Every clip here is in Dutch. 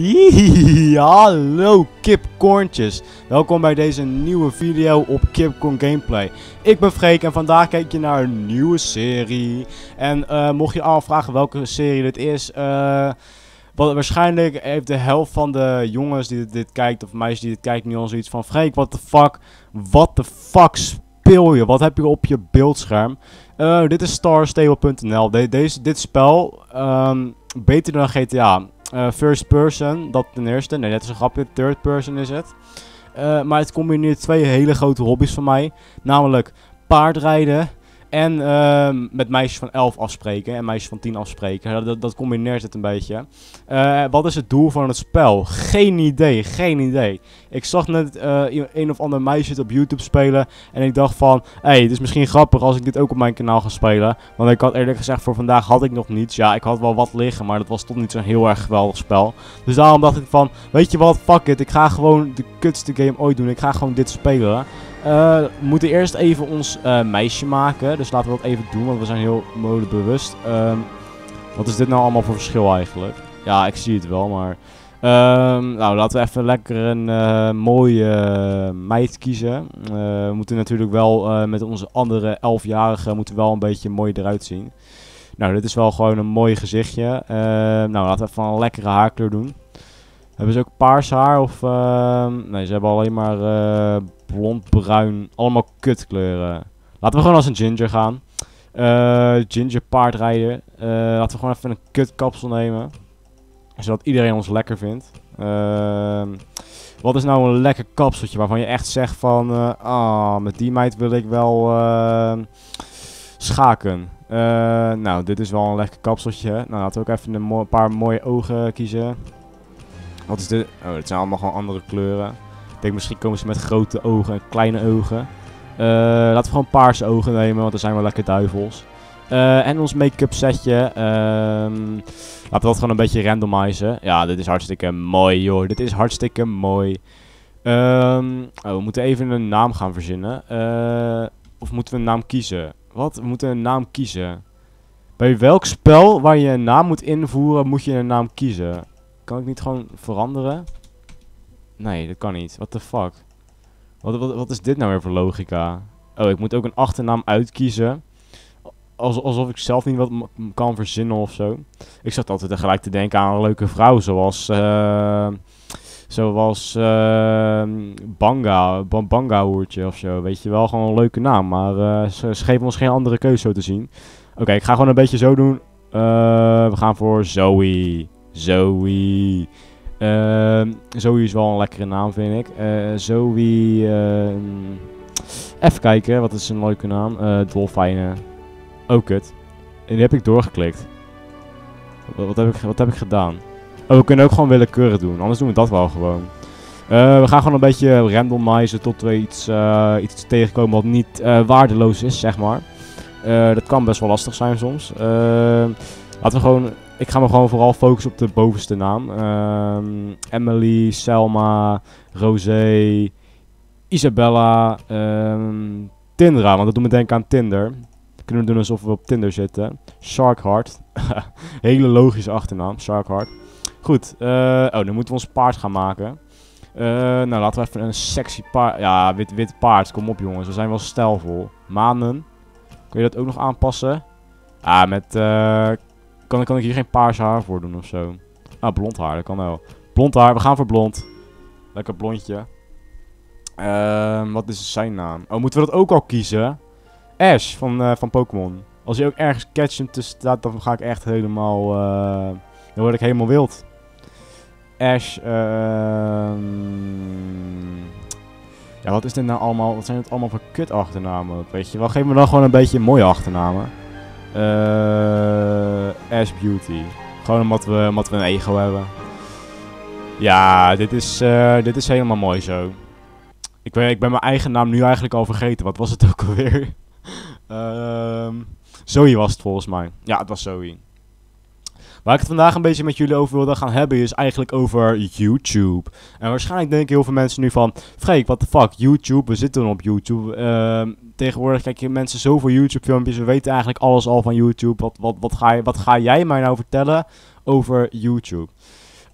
Hallo kipcorntjes. Welkom bij deze nieuwe video op Kipcorn Gameplay. Ik ben Freek en vandaag kijk je naar een nieuwe serie. En eh, mocht je afvragen welke serie dit is... eh, wat, waarschijnlijk heeft de helft van de jongens die dit, kijkt, of meisjes die dit kijken, nu al zoiets van... Freek, what the fuck? What the fuck speel je? Wat heb je op je beeldscherm? Eh, dit is starstable.nl. De, dit spel, ehm, beter dan GTA. Eh, first person, dat ten eerste. Nee, dat is een grapje. Third person is het. Eh, maar het combineert twee hele grote hobby's van mij. Namelijk paardrijden en ehm, met meisjes van 11 afspreken en meisjes van 10 afspreken. Dat, dat, combineert het een beetje. Eh, wat is het doel van het spel? Geen idee, geen idee. Ik zag net eh, een of ander meisje op YouTube spelen. En ik dacht van, hé, hey, het is misschien grappig als ik dit ook op mijn kanaal ga spelen. Want ik had eerlijk gezegd, voor vandaag had ik nog niets. Ja, ik had wel wat liggen, maar dat was toch niet zo'n heel erg geweldig spel. Dus daarom dacht ik van, weet je wat, fuck it. Ik ga gewoon de kutste game ooit doen. Ik ga gewoon dit spelen. Eh, we moeten eerst even ons eh, meisje maken. Dus laten we dat even doen, want we zijn heel modebewust. Ehm, wat is dit nou allemaal voor verschil eigenlijk? Ja, ik zie het wel, maar... Ehm, nou, laten we even lekker een eh, mooie meid kiezen. We moeten natuurlijk wel met onze andere 11-jarige moeten we wel een beetje mooi eruit zien. Nou, dit is wel gewoon een mooi gezichtje. Ehm, nou, laten we even een lekkere haarkleur doen. Hebben ze ook paars haar of... ehm, nee, ze hebben alleen maar eh, blond, bruin. Allemaal kutkleuren. Laten we gewoon als een ginger gaan. Eh, ginger paardrijden. Eh, laten we gewoon even een kutkapsel nemen. Zodat iedereen ons lekker vindt. Ehm, wat is nou een lekker kapseltje waarvan je echt zegt van... ah, met die meid wil ik wel eh, schaken. Nou, dit is wel een lekker kapseltje. Nou, laten we ook even een paar mooie ogen kiezen. Wat is dit? Oh, het zijn allemaal gewoon andere kleuren. Ik denk misschien komen ze met grote ogen en kleine ogen. Eh, laten we gewoon paarse ogen nemen, want dan zijn we lekker duivels. Eh, en ons make-up setje. ehm, laten we dat gewoon een beetje randomizen. Ja, dit is hartstikke mooi, joh. Dit is hartstikke mooi. Ehm, oh, we moeten even een naam gaan verzinnen. Eh, of moeten we een naam kiezen? Wat? We moeten een naam kiezen. Bij welk spel waar je een naam moet invoeren, moet je een naam kiezen? Kan ik niet gewoon veranderen? Nee, dat kan niet. What the fuck? Wat, wat, wat is dit nou weer voor logica? Oh, ik moet ook een achternaam uitkiezen. Als, alsof ik zelf niet wat kan verzinnen of zo. Ik zat altijd tegelijk te denken aan een leuke vrouw, zoals... eh, zoals... eh, Banga, Ba- Banga hoertje of zo. Weet je wel, gewoon een leuke naam. Maar eh, ze, geven ons geen andere keuze zo te zien. Oké, ik ga gewoon een beetje zo doen. We gaan voor Zoe. Zoe. Ehm Zoe is wel een lekkere naam, vind ik. Eh, Zoe. ehm, even kijken, wat is een leuke naam? Eh Dolfijnen. Oh, kut. En die heb ik doorgeklikt. Wat, heb ik, wat heb ik gedaan? Oh, we kunnen ook gewoon willekeurig doen. Anders doen we dat wel gewoon. Eh, we gaan gewoon een beetje randomizen tot we iets, iets tegenkomen wat niet waardeloos is, zeg maar. Dat kan best wel lastig zijn soms. Eh, laten we gewoon ik ga me gewoon vooral focussen op de bovenste naam. Ehm, Emily, Selma, Rosé, Isabella, ehm, Tindra. Want dat doet me denken aan Tinder. Kunnen we doen alsof we op Tinder zitten. Sharkheart. Hele logische achternaam, Sharkheart. Goed, eh, oh, dan moeten we ons paard gaan maken. Eh, nou, laten we even een sexy paard... Ja, wit, wit paard. Kom op, jongens. We zijn wel stijlvol. Manen. Kun je dat ook nog aanpassen? Ah, met... eh, kan, kan ik hier geen paars haar voor doen of zo? Ah, blond haar, dat kan wel. Blond haar, we gaan voor blond. Lekker blondje. Ehm, wat is zijn naam? Oh, moeten we dat ook al kiezen? Ash van, eh, van Pokémon. Als hij ook ergens catchend tussen staat, dan ga ik echt helemaal... eh, dan word ik helemaal wild. Ash, ehm... Ja, wat is dit nou allemaal? Wat zijn het allemaal voor kut achternamen? Weet je wel, geef me dan gewoon een beetje mooie achternamen. Eh Ash Beauty. Gewoon omdat we, we een ego hebben. Ja, dit is, eh, dit is helemaal mooi zo. Ik ben, ik ben mijn eigen naam nu eigenlijk al vergeten. Wat was het ook alweer? Ehm Zoe was het volgens mij. Ja, het was Zoe. Waar ik het vandaag een beetje met jullie over wilde gaan hebben is eigenlijk over YouTube. En waarschijnlijk denken heel veel mensen nu van... Freek, what the fuck, YouTube, we zitten op YouTube. Ehm, tegenwoordig kijken mensen zoveel YouTube filmpjes. We weten eigenlijk alles al van YouTube. Wat, wat, wat, ga, je, wat ga jij mij nou vertellen over YouTube?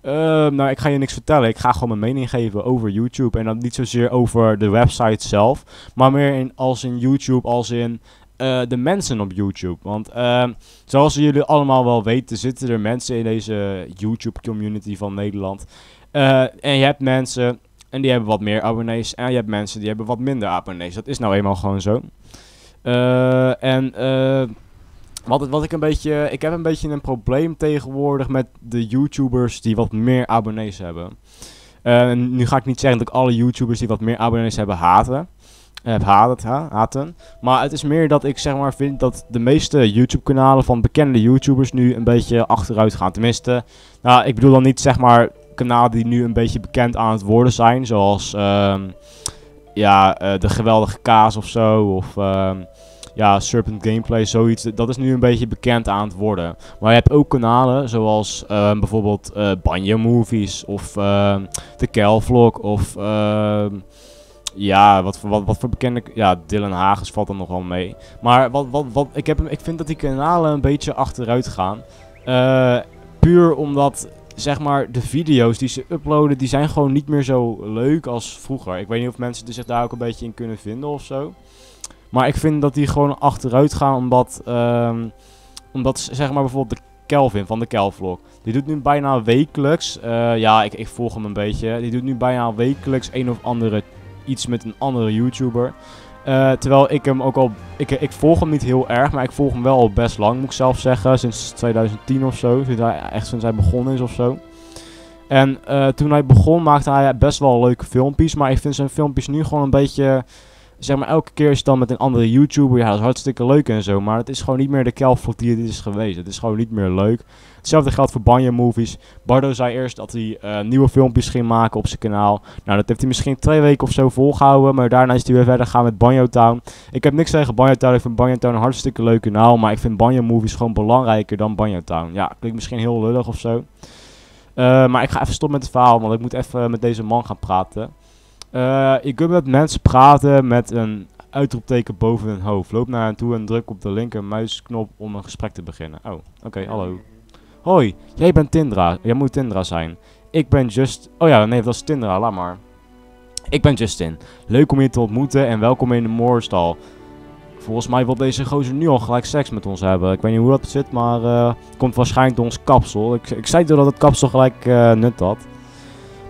Ehm, nou, ik ga je niks vertellen. Ik ga gewoon mijn mening geven over YouTube. En dan niet zozeer over de website zelf. Maar meer in, als in YouTube, als in eh, de mensen op YouTube. Want ehm, zoals jullie allemaal wel weten, zitten er mensen in deze YouTube-community van Nederland. Eh, en je hebt mensen en die hebben wat meer abonnees. En je hebt mensen die hebben wat minder abonnees. Dat is nou eenmaal gewoon zo. Eh, en wat, wat ik een beetje. Ik heb een beetje een probleem tegenwoordig met de YouTubers die wat meer abonnees hebben. nu ga ik niet zeggen dat ik alle YouTubers die wat meer abonnees hebben haten heb haat, haten. Maar het is meer dat ik zeg maar vind dat de meeste YouTube-kanalen van bekende YouTubers nu een beetje achteruit gaan. Tenminste, nou, ik bedoel dan niet zeg maar kanalen die nu een beetje bekend aan het worden zijn. Zoals uh, ja, uh, de geweldige kaas of zo. Of uh, ja, Serpent Gameplay, zoiets. Dat is nu een beetje bekend aan het worden. Maar je hebt ook kanalen zoals uh, bijvoorbeeld uh, Banjo Movies of de Kelvlog of ja, wat, wat, wat voor bekende... Ja, Dylan Hagens valt er nog wel mee. Maar wat, wat, wat, ik, heb, ik vind dat die kanalen een beetje achteruit gaan. Uh, puur omdat, zeg maar, de video's die ze uploaden... die zijn gewoon niet meer zo leuk als vroeger. Ik weet niet of mensen zich daar ook een beetje in kunnen vinden of zo. Maar ik vind dat die gewoon achteruit gaan omdat... Um, omdat, zeg maar, bijvoorbeeld de Kelvin van de Kelvlog. Die doet nu bijna wekelijks... Uh, ja, ik, ik volg hem een beetje. Die doet nu bijna wekelijks een of andere iets met een andere YouTuber. Uh, terwijl ik hem ook al. Ik, ik volg hem niet heel erg, maar ik volg hem wel al best lang, moet ik zelf zeggen. Sinds 2010 of zo. Sinds hij, echt sinds hij begonnen is of zo. En uh, toen hij begon maakte hij best wel leuke filmpjes. Maar ik vind zijn filmpjes nu gewoon een beetje zeg maar, elke keer is het dan met een andere YouTuber. Ja, dat is hartstikke leuk en zo. Maar het is gewoon niet meer de kelfvlog die het is geweest. Het is gewoon niet meer leuk. Hetzelfde geldt voor Banja Movies. Bardo zei eerst dat hij uh, nieuwe filmpjes ging maken op zijn kanaal. Nou, dat heeft hij misschien twee weken of zo volgehouden. Maar daarna is hij weer verder gaan met Banjo Town. Ik heb niks tegen Banjo Town. Ik vind Banjo Town een hartstikke leuk kanaal. Maar ik vind Banja Movies gewoon belangrijker dan Banjo Town. Ja, klinkt misschien heel lullig of zo. Uh, maar ik ga even stoppen met het verhaal. Want ik moet even met deze man gaan praten. Uh, je kunt met mensen praten met een uitroepteken boven hun hoofd. Loop naar hen toe en druk op de linker muisknop om een gesprek te beginnen. Oh, oké, hallo. Hoi, jij bent Tindra. Jij moet Tindra zijn. Ik ben Just... Oh ja, nee, dat is Tindra, laat maar. Ik ben Justin. Leuk om je te ontmoeten en welkom in de Moorstal. Volgens mij wil deze gozer nu al gelijk seks met ons hebben. Ik weet niet hoe dat zit, maar uh, komt waarschijnlijk door ons kapsel. Ik, ik zei toch dat het kapsel gelijk uh, nut had.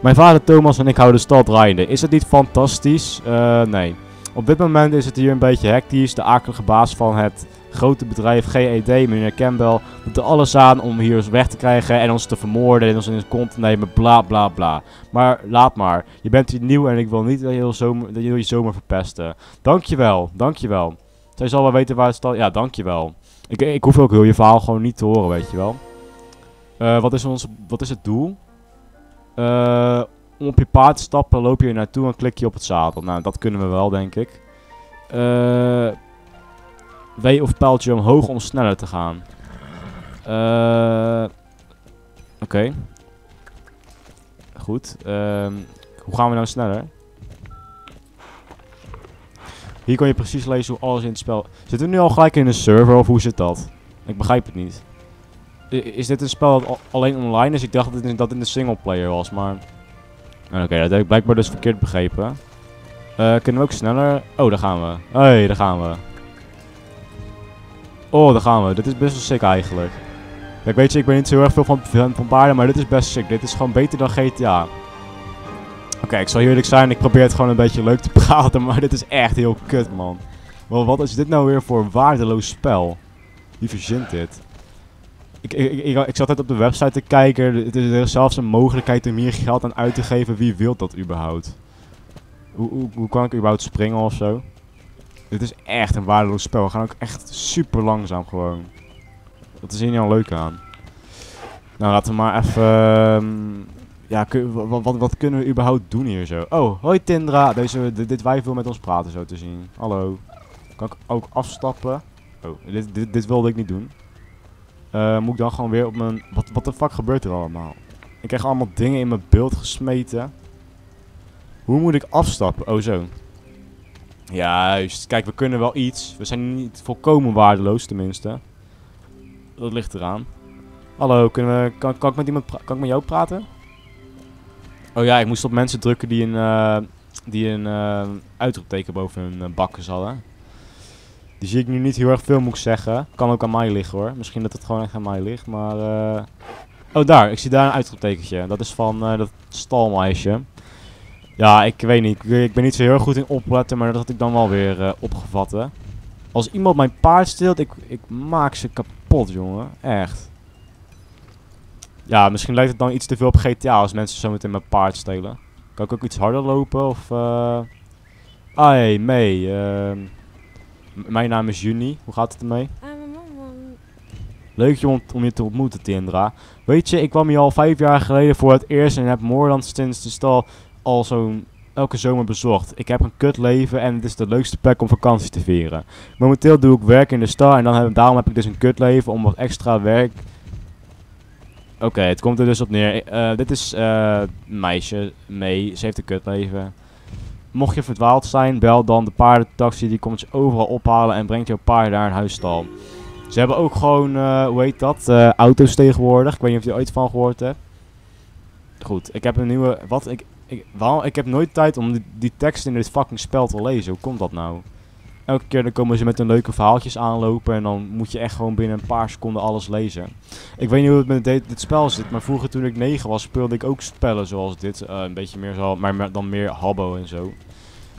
Mijn vader Thomas en ik houden de stal draaiende. Is het niet fantastisch? Uh, nee. Op dit moment is het hier een beetje hectisch. De akelige baas van het grote bedrijf GED, meneer Campbell, doet er alles aan om hier ons weg te krijgen en ons te vermoorden en ons in zijn kont te nemen, bla bla bla. Maar laat maar. Je bent hier nieuw en ik wil niet dat je, zomer, dat je je zomer verpesten. Dankjewel, dankjewel. Zij zal wel weten waar het staat. Ja, dankjewel. Ik, ik hoef ook heel je verhaal gewoon niet te horen, weet je wel. Uh, wat, is ons, wat is het doel? Uh, om op je paard te stappen, loop je er naartoe en klik je op het zadel. Nou, dat kunnen we wel, denk ik. Uh, w of pijltje omhoog om sneller te gaan. Uh, Oké. Goed. Uh, hoe gaan we nou sneller? Hier kan je precies lezen hoe alles in het spel... Zitten we nu al gelijk in een server of hoe zit dat? Ik begrijp het niet is dit een spel dat alleen online is? Ik dacht dat het, in de singleplayer was, maar... Oké, dat heb ik blijkbaar dus verkeerd begrepen. Uh, kunnen we ook sneller... Oh, daar gaan we. Hé, hey, daar gaan we. Oh, daar gaan we. Dit is best wel sick eigenlijk. ik weet je, ik ben niet heel erg veel van, van paarden, maar dit is best sick. Dit is gewoon beter dan GTA. Oké, ik zal eerlijk zijn, ik probeer het gewoon een beetje leuk te praten, maar dit is echt heel kut, man. Wel, wat is dit nou weer voor een waardeloos spel? Wie verzint dit? Ik, ik, ik, ik, zat net op de website te kijken. Er is zelfs een mogelijkheid om hier geld aan uit te geven. Wie wil dat überhaupt? Hoe, hoe, hoe kan ik überhaupt springen of zo? Dit is echt een waardeloos spel. We gaan ook echt super langzaam gewoon. Dat is hier niet al leuk aan. Nou, laten we maar even... Um, ja, wat, wat, wat, kunnen we überhaupt doen hier zo? Oh, hoi Tindra. Deze, dit, dit wijf wil met ons praten zo te zien. Hallo. Kan ik ook afstappen? Oh, dit, dit, dit wilde ik niet doen. Uh, moet ik dan gewoon weer op mijn... Wat, wat de fuck gebeurt er allemaal? Ik krijg allemaal dingen in mijn beeld gesmeten. Hoe moet ik afstappen? Oh, zo. Juist. Kijk, we kunnen wel iets. We zijn niet volkomen waardeloos, tenminste. Dat ligt eraan. Hallo, kunnen we, kan, kan ik met iemand kan ik met jou praten? Oh ja, ik moest op mensen drukken die een, eh, die een eh, uitroepteken boven hun uh, bakken hadden. Die zie ik nu niet heel erg veel, moet ik zeggen. Kan ook aan mij liggen hoor. Misschien dat het gewoon echt aan mij ligt, maar... eh Oh, daar. Ik zie daar een uitroeptekentje. Dat is van eh, dat stalmeisje. Ja, ik weet niet. Ik, ben niet zo heel goed in opletten, maar dat had ik dan wel weer eh, opgevat, hè. Als iemand mijn paard steelt, ik, ik maak ze kapot, jongen. Echt. Ja, misschien lijkt het dan iets te veel op GTA als mensen zo meteen mijn paard stelen. Kan ik ook iets harder lopen of... eh Ah, hey, mee. ehm, mijn naam is Juni. Hoe gaat het ermee? Ah. Leuk je om, om je te ontmoeten, Tindra. Weet je, ik kwam hier al vijf jaar geleden voor het eerst en heb Moorland sinds de stal al zo'n elke zomer bezocht. Ik heb een kut leven en het is de leukste plek om vakantie te vieren. Momenteel doe ik werk in de stal en dan daarom heb ik dus een kut leven om wat extra werk... Oké, het komt er dus op neer. Eh, dit is een meisje, mee. Ze heeft een kutleven. Mocht je verdwaald zijn, bel dan de paardentaxi. Die komt je overal ophalen en brengt jouw paard naar een huisstal. Ze hebben ook gewoon, eh, hoe heet dat, auto's tegenwoordig. Ik weet niet of je ooit van gehoord hebt. Goed, ik heb een nieuwe, wat, ik, ik, waarom, ik heb nooit tijd om die, die tekst in dit fucking spel te lezen. Hoe komt dat nou? Elke keer dan komen ze met een leuke verhaaltjes aanlopen en dan moet je echt gewoon binnen een paar seconden alles lezen. Ik weet niet hoe het met dit, dit spel zit, maar vroeger toen ik 9 was speelde ik ook spellen zoals dit. eh, een beetje meer zo, maar dan meer Habbo en zo.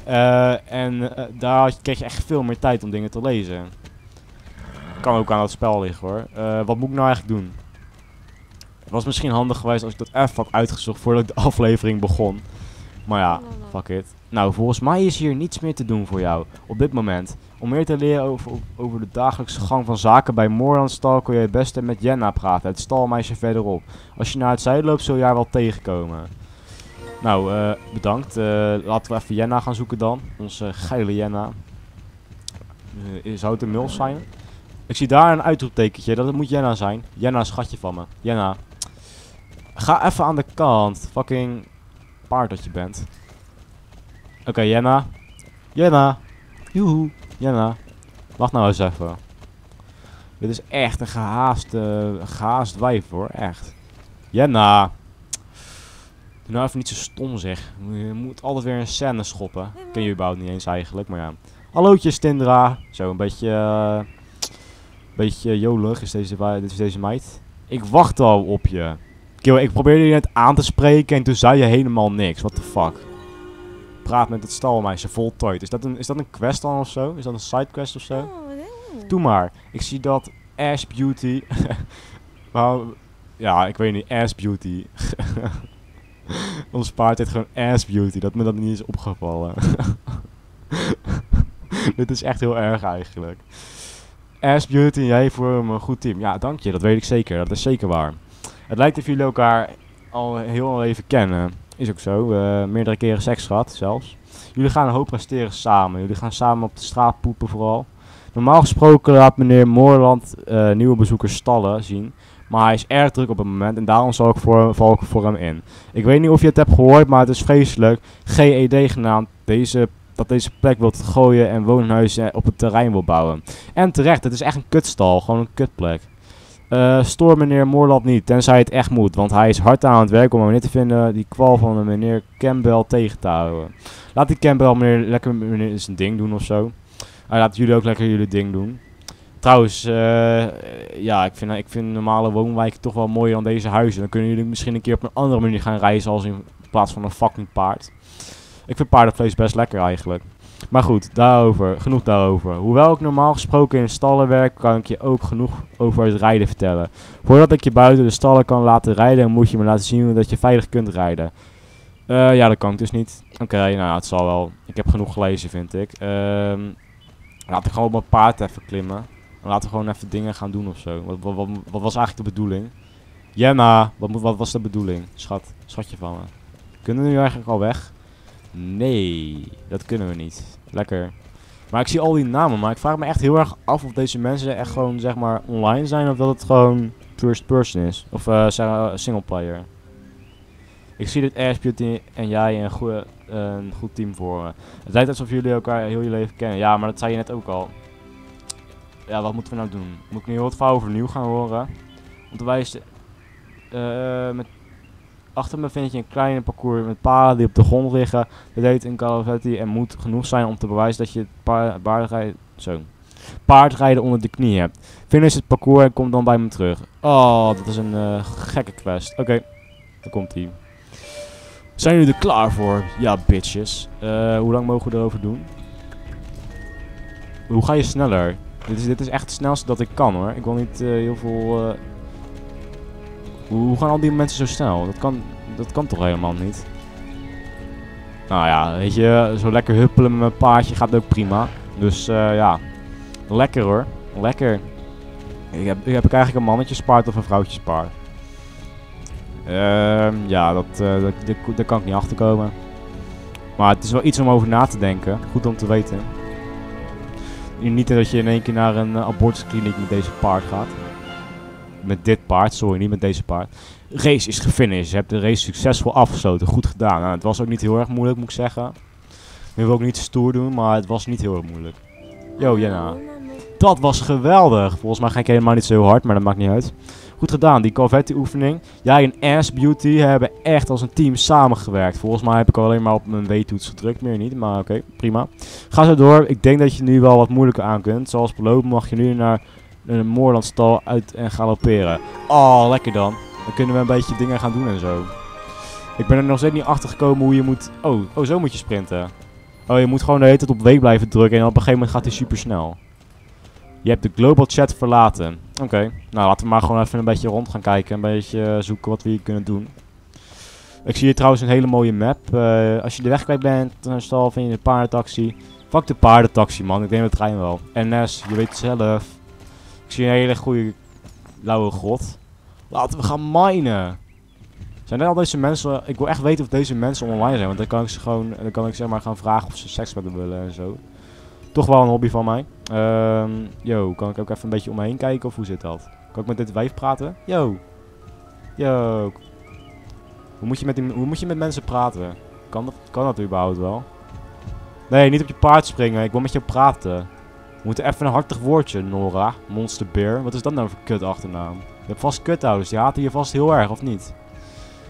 Eh, en eh, daar kreeg je echt veel meer tijd om dingen te lezen. Kan ook aan het spel liggen hoor. Wat moet ik nou eigenlijk doen? Het was misschien handig geweest als ik dat even had uitgezocht voordat ik de aflevering begon. Maar ja, fuck it. Nou, volgens mij is hier niets meer te doen voor jou op dit moment. Om meer te leren over, over de dagelijkse gang van zaken bij Moorlandstal kun je het beste met Jenna praten, het stalmeisje verderop. Als je naar het zuiden loopt zul je haar wel tegenkomen. Nou, eh, bedankt. Eh, laten we even Jenna gaan zoeken dan. Onze geile Jenna. Eh, zou het een mul zijn? Ik zie daar een uitroeptekentje. Dat moet Jenna zijn. Jenna, schatje van me. Jenna. Ga even aan de kant. Fucking paard dat je bent. Oké, Jenna. Jenna. Joehoe. Jenna. Wacht nou eens even. Dit is echt een gehaaste, een gehaast wijf hoor. Echt. Jenna. Doe nou even niet zo stom zeg. Je moet altijd weer een scène schoppen. Ken je überhaupt niet eens eigenlijk, maar ja. Hallootjes Tindra. Zo, een beetje... eh, beetje jolig is deze, is deze meid. Ik wacht al op je. Kill, ik probeerde je net aan te spreken en toen zei je helemaal niks. What the fuck? Praat met het stalmeisje voltooid. Is dat een, is dat een quest dan of zo? Is dat een sidequest of zo? Oh. Doe maar. Ik zie dat Ash Beauty. Waarom- ja, ik weet niet. Ash Beauty. Ons paard heet gewoon Ass Beauty. Dat me dat niet is opgevallen. Dit is echt heel erg eigenlijk. Ass Beauty en jij vormen een goed team. Ja, dank je. Dat weet ik zeker. Dat is zeker waar. Het lijkt of jullie elkaar al heel even kennen. Is ook zo. meerdere keren seks gehad zelfs. Jullie gaan een hoop presteren samen. Jullie gaan samen op de straat poepen vooral. Normaal gesproken laat meneer Moorland eh, nieuwe bezoekers stallen zien. Maar hij is erg druk op het moment en daarom zal ik voor, val ik voor hem in. Ik weet niet of je het hebt gehoord, maar het is vreselijk. GED genaamd deze, dat deze plek wilt gooien en woonhuizen op het terrein wil bouwen. En terecht, het is echt een kutstal, gewoon een kutplek. Eh stoor meneer Moorland niet, tenzij het echt moet, want hij is hard aan het werk om een manier te vinden die kwal van meneer Campbell tegen te houden. Laat die Campbell meneer lekker zijn ding doen of zo. Hij laat jullie ook lekker jullie ding doen. Trouwens, eh, ja, ik vind, ik vind normale woonwijken toch wel mooier dan deze huizen. Dan kunnen jullie misschien een keer op een andere manier gaan reizen als in plaats van een fucking paard. Ik vind paardenvlees best lekker eigenlijk. Maar goed, daarover, genoeg daarover. Hoewel ik normaal gesproken in stallen werk, kan ik je ook genoeg over het rijden vertellen. Voordat ik je buiten de stallen kan laten rijden, moet je me laten zien dat je veilig kunt rijden. Eh, ja, dat kan ik dus niet. Oké, nou, het zal wel. Ik heb genoeg gelezen, vind ik. Ehm laat ik gewoon op mijn paard even klimmen. En laten we gewoon even dingen gaan doen of zo. Wat, wat, wat, was eigenlijk de bedoeling? Jenna, wat, wat was de bedoeling? Schat, schatje van me. Kunnen we nu eigenlijk al weg? Nee, dat kunnen we niet. Lekker. Maar ik zie al die namen, maar ik vraag me echt heel erg af of deze mensen echt gewoon zeg maar online zijn of dat het gewoon first person is. Of maar, single player. Ik zie dit Beauty en jij een, goeie, een goed team vormen. Het lijkt alsof jullie elkaar heel je leven kennen. Ja, maar dat zei je net ook al. Ja, wat moeten we nou doen? Moet ik nu heel wat overnieuw gaan horen? Want wij eh met... Achter me vind je een kleine parcours met paden die op de grond liggen. Dat heet of Duty en moet genoeg zijn om te bewijzen dat je paardrijden, zo, paardrijden onder de knie hebt. Finish het parcours en kom dan bij me terug. Oh, dat is een uh, gekke quest. Oké, okay. komt ie. Zijn jullie er klaar voor? Ja, bitches. Uh, hoe lang mogen we erover doen? Hoe ga je sneller? Dit is, dit is echt het snelste dat ik kan hoor. Ik wil niet uh, heel veel... Hoe gaan al die mensen zo snel? Dat kan, dat kan toch helemaal niet? Nou ja, weet je, zo lekker huppelen met mijn paardje gaat ook prima. Dus uh, ja, lekker hoor. Lekker. Ik heb, ik heb eigenlijk een mannetjespaard of een vrouwtjespaard. Uh, ja, dat, uh, dat, daar kan ik niet achter komen. Maar het is wel iets om over na te denken. Goed om te weten. Niet dat je in één keer naar een abortuskliniek met deze paard gaat met dit paard, sorry, niet met deze paard. Race is gefinished. Je hebt de race succesvol afgesloten. Goed gedaan. Nou, het was ook niet heel erg moeilijk, moet ik zeggen. Nu wil ook niet stoer doen, maar het was niet heel erg moeilijk. Yo, Jenna. Dat was geweldig. Volgens mij ga ik helemaal niet zo hard, maar dat maakt niet uit. Goed gedaan, die Corvette-oefening. Jij en Ass Beauty hebben echt als een team samengewerkt. Volgens mij heb ik alleen maar op mijn W-toets gedrukt, meer niet. Maar oké, prima. Ga zo door. Ik denk dat je nu wel wat moeilijker aan kunt. Zoals belopen mag je nu naar een Moorlandstal uit en galopperen. Oh, lekker dan. Dan kunnen we een beetje dingen gaan doen en zo. Ik ben er nog steeds niet achter gekomen hoe je moet... Oh, oh zo moet je sprinten. Oh, je moet gewoon de hele tijd op W blijven drukken en op een gegeven moment gaat hij super snel. Je hebt de global chat verlaten. Oké, nou laten we maar gewoon even een beetje rond gaan kijken. Een beetje zoeken wat we hier kunnen doen. Ik zie hier trouwens een hele mooie map. Uh, als je de weg kwijt bent, dan stal vind je de paardentaxi. Fuck de paardentaxi man, ik denk de trein wel. NS, je weet het zelf. Ik zie een hele goede lauwe grot. Laten we gaan minen. Zijn er al deze mensen... Ik wil echt weten of deze mensen online zijn. Want dan kan ik ze gewoon... Dan kan ik zeg maar gaan vragen of ze seks met me willen en zo. Toch wel een hobby van mij. Um, yo, kan ik ook even een beetje om me heen kijken of hoe zit dat? Kan ik met dit wijf praten? Yo. Yo. Hoe moet je met, hoe moet je met mensen praten? Kan dat, kan dat überhaupt wel? Nee, niet op je paard springen. Ik wil met je praten. Moeten even een hartig woordje, Nora. Monsterbeer. Wat is dat nou voor kut achternaam? Je hebt vast kutouders. Die haten je vast heel erg, of niet?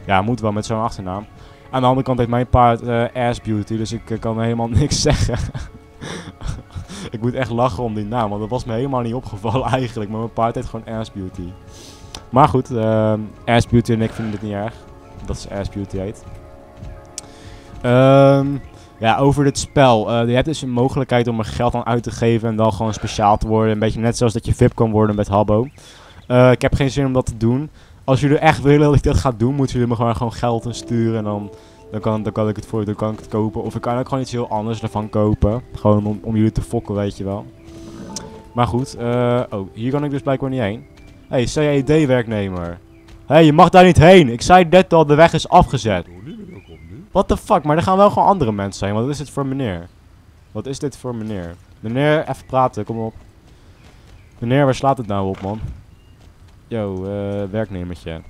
Ja, moet wel met zo'n achternaam. Aan de andere kant heeft mijn paard uh, ass beauty, dus ik uh, kan helemaal niks zeggen. ik moet echt lachen om die naam, want dat was me helemaal niet opgevallen eigenlijk. Maar mijn paard heet gewoon ass beauty. Maar goed, uh, ass beauty en ik vinden dit niet erg. Dat ze ass beauty heet. Ehm... Ja, over dit spel. Uh, je hebt dus een mogelijkheid om er geld aan uit te geven en dan gewoon speciaal te worden. Een beetje net zoals dat je VIP kan worden met Habbo. Uh, ik heb geen zin om dat te doen. Als jullie echt willen dat ik dat ga doen, moeten jullie me gewoon, gewoon geld insturen. En dan, dan, kan, dan kan ik het voor dan kan ik het kopen. Of ik kan ook gewoon iets heel anders ervan kopen. Gewoon om, om jullie te fokken, weet je wel. Maar goed, uh, oh, hier kan ik dus blijkbaar niet heen. Hey, CAD-werknemer. E hey, je mag daar niet heen. Ik zei net al, de weg is afgezet. What the fuck? Maar er gaan wel gewoon andere mensen zijn. Wat is dit voor meneer? Wat is dit voor meneer? Meneer, even praten, kom op. Meneer, waar slaat het nou op, man? Yo, uh, werknemertje.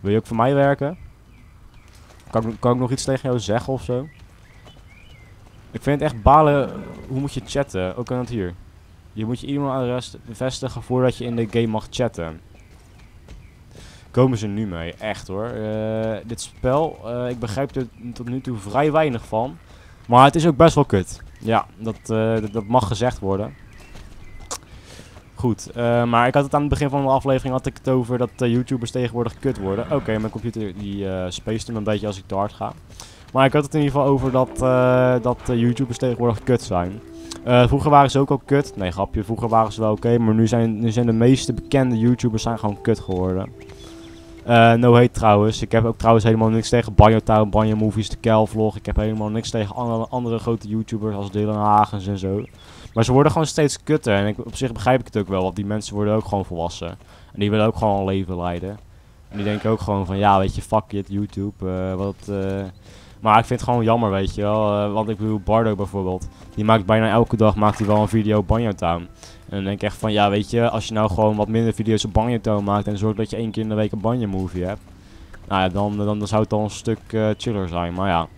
Wil je ook voor mij werken? Kan, kan ik nog iets tegen jou zeggen of zo? Ik vind het echt balen. Hoe moet je chatten? Ook aan het hier. Je moet je e-mailadres bevestigen voordat je in de game mag chatten komen ze nu mee. Echt hoor. Uh, dit spel, uh, ik begrijp er tot nu toe vrij weinig van. Maar het is ook best wel kut. Ja, dat, uh, dat, mag gezegd worden. Goed, maar ik had het aan het begin van de aflevering had ik het over dat YouTubers tegenwoordig kut worden. Oké, mijn computer die spaced hem een beetje als ik te hard ga. Maar ik had het in ieder geval over dat, dat YouTubers tegenwoordig kut zijn. vroeger waren ze ook al kut. Nee, grapje. Vroeger waren ze wel oké. maar nu zijn, nu zijn de meeste bekende YouTubers zijn gewoon kut geworden. Uh, no hate trouwens. Ik heb ook trouwens helemaal niks tegen Banjo Town, Banjo Movies, de Kelvlog. Ik heb helemaal niks tegen andere, andere grote YouTubers als Dylan Hagens en zo. Maar ze worden gewoon steeds kutter. En ik, op zich begrijp ik het ook wel, want die mensen worden ook gewoon volwassen. En die willen ook gewoon een leven leiden. En die denken ook gewoon van, ja weet je, fuck it, YouTube. Uh, wat, uh, maar ik vind het gewoon jammer, weet je wel. want ik bedoel, Bardo bijvoorbeeld. Die maakt bijna elke dag maakt hij wel een video Banjo Town. En dan denk ik echt van, ja weet je, als je nou gewoon wat minder video's op banjo maakt en zorgt dat je één keer in de week een banjo movie hebt. Nou ja, dan, dan, dan zou het al een stuk uh, chiller zijn, maar ja.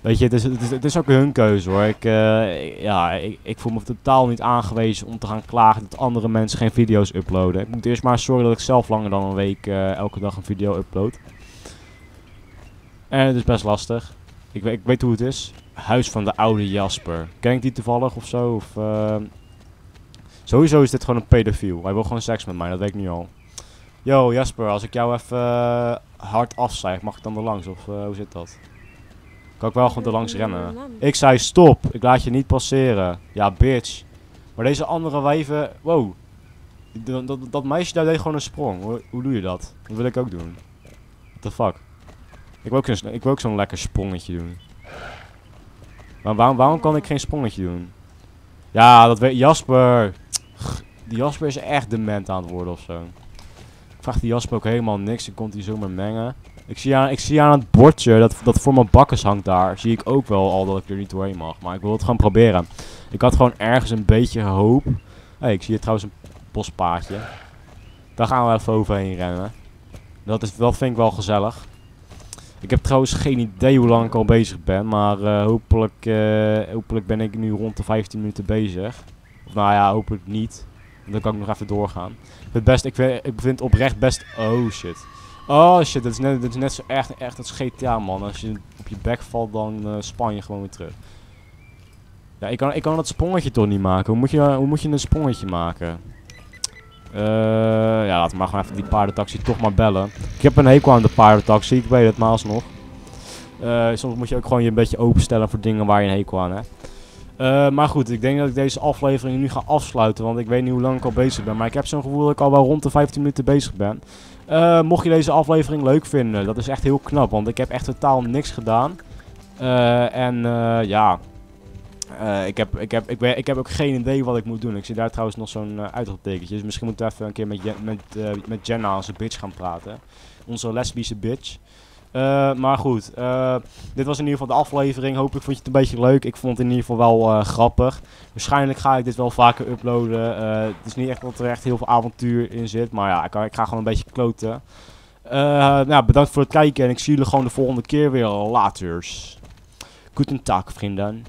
Weet je, het is, het is, ook hun keuze hoor. Ik, uh, ja, ik, ik, voel me totaal niet aangewezen om te gaan klagen dat andere mensen geen video's uploaden. Ik moet eerst maar zorgen dat ik zelf langer dan een week elke dag een video upload. En het is best lastig. Ik, weet- ik weet hoe het is. Huis van de oude Jasper. Ken ik die toevallig of zo? Of, ehm, Sowieso is dit gewoon een pedofiel. Hij wil gewoon seks met mij, dat weet ik nu al. Yo, Jasper, als ik jou even eh, hard afzijg, mag ik dan er langs? Of eh, hoe zit dat? Kan ik wel gewoon er langs rennen? Ik zei stop, ik laat je niet passeren. Ja, bitch. Maar deze andere wijven, wow. Dat, dat, dat meisje daar deed gewoon een sprong. Hoe, hoe doe je dat? Dat wil ik ook doen. What the fuck? Ik wil ook zo'n ik ook zo'n lekker sprongetje doen. Maar waarom, waarom kan ik geen sprongetje doen? Ja, dat weet Jasper. Die Jasper is echt dement aan het worden of zo. Ik vraag die Jasper ook helemaal niks. Dan komt hij zomaar mengen. Ik zie, aan, ik zie aan het bordje dat, dat voor mijn bakkes hangt daar. Zie ik ook wel al dat ik er niet doorheen mag. Maar ik wil het gewoon proberen. Ik had gewoon ergens een beetje hoop. Hé, ik zie hier trouwens een bospaadje. Daar gaan we even overheen rennen. Dat, is, dat vind ik wel gezellig. Ik heb trouwens geen idee hoe lang ik al bezig ben. Maar eh, hopelijk, eh, hopelijk ben ik nu rond de 15 minuten bezig. Of nou ja, hopelijk niet. Dan kan ik nog even doorgaan. Het best, ik, vind, ik oprecht best... Oh shit. Oh shit, dat is net, dat is net zo echt, echt als GTA man. Als je op je bek valt, dan eh, span je gewoon weer terug. Ja, ik kan, ik kan dat sprongetje toch niet maken. Hoe moet je, hoe moet je een sprongetje maken? Eh, ja, laten we maar gewoon even die paardentaxi toch maar bellen. Ik heb een hekel aan de paardentaxi, ik weet het maar alsnog. Eh, soms moet je ook gewoon je een beetje openstellen voor dingen waar je een hekel aan hebt. Eh, maar goed, ik denk dat ik deze aflevering nu ga afsluiten, want ik weet niet hoe lang ik al bezig ben. Maar ik heb zo'n gevoel dat ik al wel rond de 15 minuten bezig ben. Mocht je deze aflevering leuk vinden, dat is echt heel knap, want ik heb echt totaal niks gedaan. En ja, eh, ik, heb, ik, heb, ik, weet, ik heb ook geen idee wat ik moet doen. Ik zie daar trouwens nog zo'n uh, uitroeptekentje. Dus misschien moeten we even een keer met, met, eh, met Jenna, onze bitch, gaan praten. Onze lesbische bitch. Eh, maar goed, eh, dit was in ieder geval de aflevering. Hopelijk vond je het een beetje leuk. Ik vond het in ieder geval wel eh, grappig. Waarschijnlijk ga ik dit wel vaker uploaden. Eh, het is niet echt dat er echt heel veel avontuur in zit. Maar ja, ik, ik ga gewoon een beetje kloten. Eh, nou, bedankt voor het kijken. En ik zie jullie gewoon de volgende keer weer. Laters. Guten vrienden.